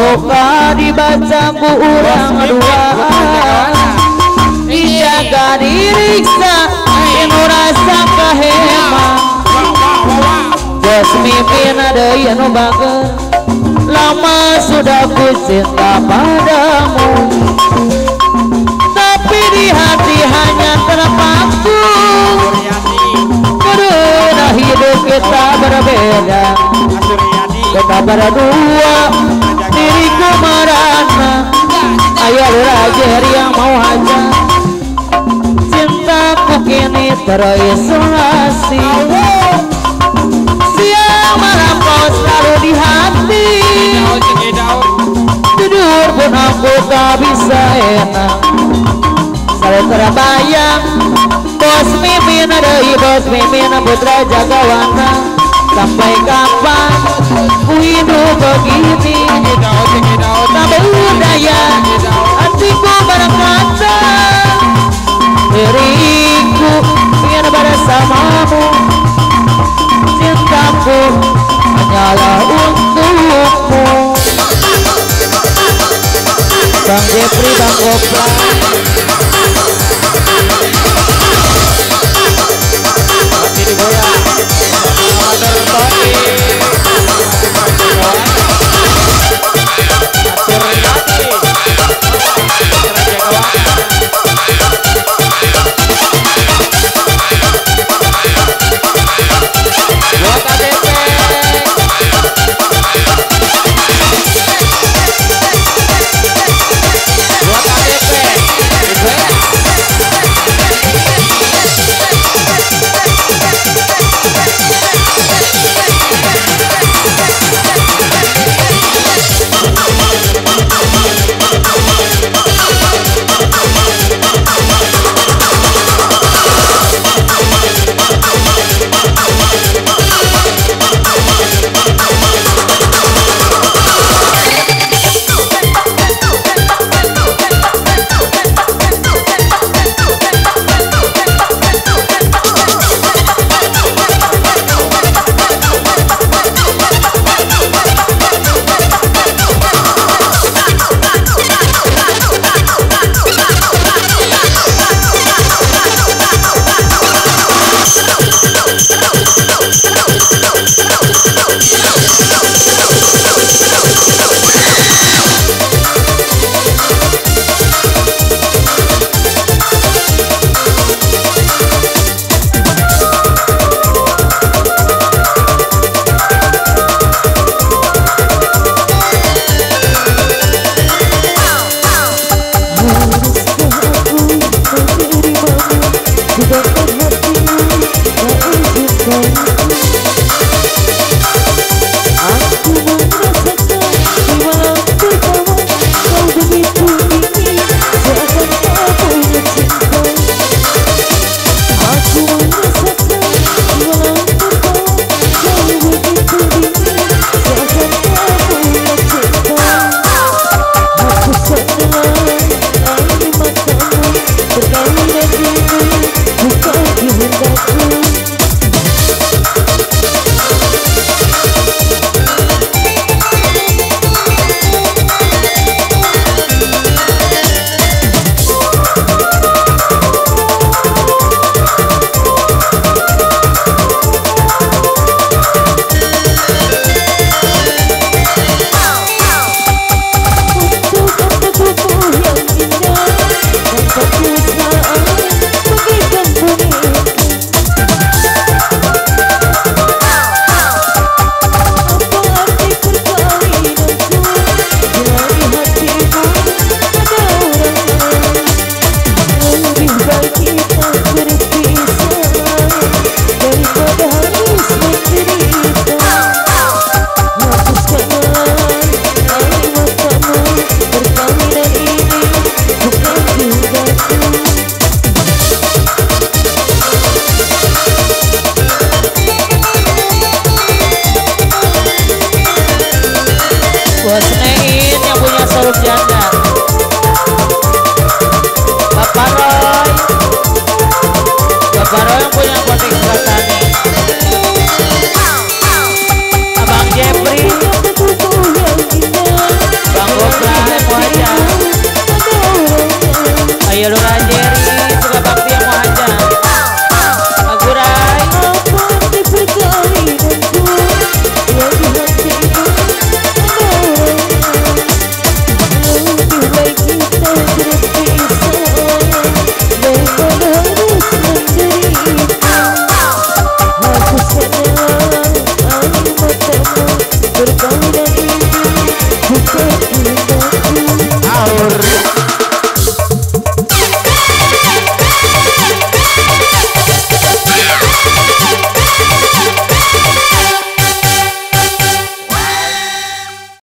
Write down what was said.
Boka dibaca ku urang dua. Dijaga diriksa Inu rasa kahema Jos mimpin ada yang bager Lama sudah ku cinta padamu di hati hanya terpaku. Karena hidup kita berbeda. Kita berdua Diriku merana Ayo rajer yang mau aja Cintaku kini terisolasi. Siang malam kau selalu di hati. Tidur pun aku tak bisa enak Terbayang Bos mimpin ada bos mimpin putra jagawana. Sampai kapan ku hidup begini Tak berdaya hatiku berkata Diriku ingin bersamamu. Cintaku hanyalah untukmu. Bang Jepri, Bang Kopra